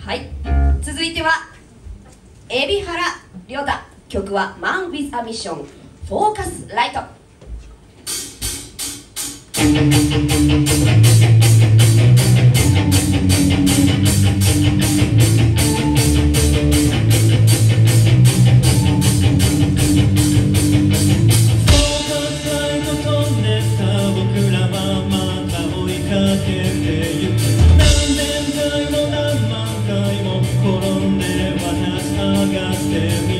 はい。続いては海老原亮太。曲は「マン・ウィズ・ア・ミッション」フォーカスライト転んではな上がてみ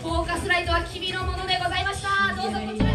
フォーカスライトは君のものでございました。どうぞこちら